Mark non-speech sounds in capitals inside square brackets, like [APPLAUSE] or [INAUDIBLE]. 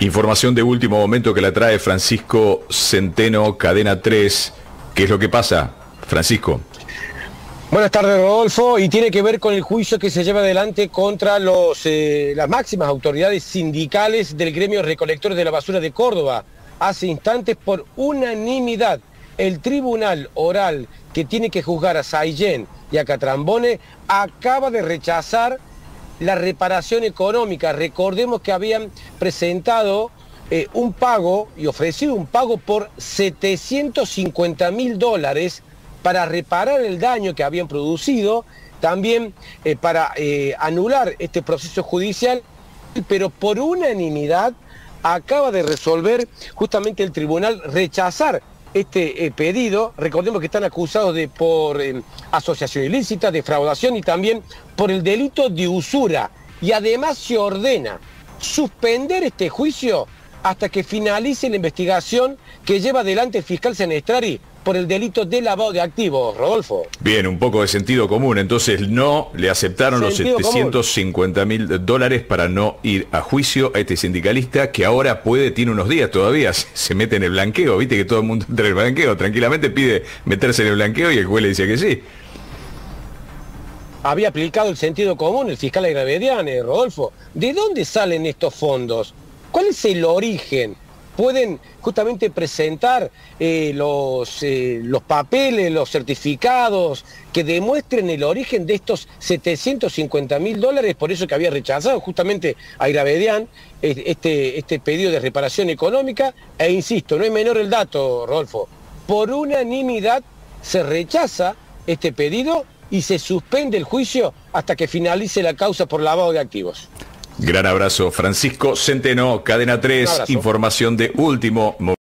Información de último momento que la trae Francisco Centeno, cadena 3. ¿Qué es lo que pasa, Francisco? Buenas tardes, Rodolfo, y tiene que ver con el juicio que se lleva adelante contra los, eh, las máximas autoridades sindicales del gremio recolectores de la basura de Córdoba. Hace instantes, por unanimidad, el tribunal oral que tiene que juzgar a Saillén y a Catrambone acaba de rechazar la reparación económica. Recordemos que habían presentado eh, un pago y ofrecido un pago por 750 mil dólares para reparar el daño que habían producido, también eh, para eh, anular este proceso judicial, pero por unanimidad acaba de resolver justamente el tribunal rechazar este eh, pedido. Recordemos que están acusados de por eh, asociación ilícita, defraudación y también por el delito de usura. Y además se ordena suspender este juicio hasta que finalice la investigación que lleva adelante el fiscal Senestrari por el delito de lavado de activos, Rodolfo. Bien, un poco de sentido común. Entonces no le aceptaron los 750 mil dólares para no ir a juicio a este sindicalista que ahora puede, tiene unos días todavía, [LAUGHS] se mete en el blanqueo. Viste que todo el mundo entra en el blanqueo. Tranquilamente pide meterse en el blanqueo y el juez le dice que sí. Había aplicado el sentido común el fiscal Agravediane, Rodolfo. ¿De dónde salen estos fondos? ¿Cuál es el origen? Pueden justamente presentar eh, los, eh, los papeles, los certificados que demuestren el origen de estos 750 mil dólares, por eso que había rechazado justamente a Iravedian este, este pedido de reparación económica, e insisto, no es menor el dato, Rodolfo, por unanimidad se rechaza este pedido y se suspende el juicio hasta que finalice la causa por lavado de activos. Gran abrazo, Francisco Centeno, Cadena 3, información de último momento.